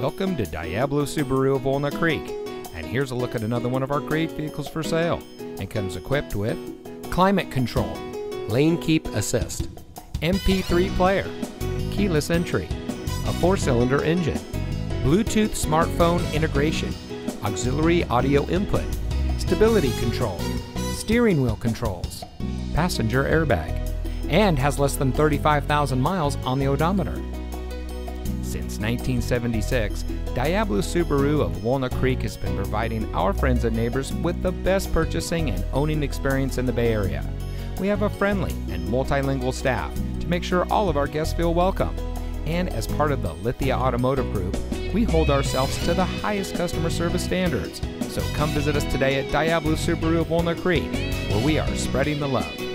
Welcome to Diablo Subaru of Walnut Creek, and here's a look at another one of our great vehicles for sale. And comes equipped with climate control, lane keep assist, MP3 player, keyless entry, a four-cylinder engine, Bluetooth smartphone integration, auxiliary audio input, stability control, steering wheel controls, passenger airbag, and has less than 35,000 miles on the odometer. Since 1976, Diablo Subaru of Walnut Creek has been providing our friends and neighbors with the best purchasing and owning experience in the Bay Area. We have a friendly and multilingual staff to make sure all of our guests feel welcome. And as part of the Lithia Automotive Group, we hold ourselves to the highest customer service standards. So come visit us today at Diablo Subaru of Walnut Creek, where we are spreading the love.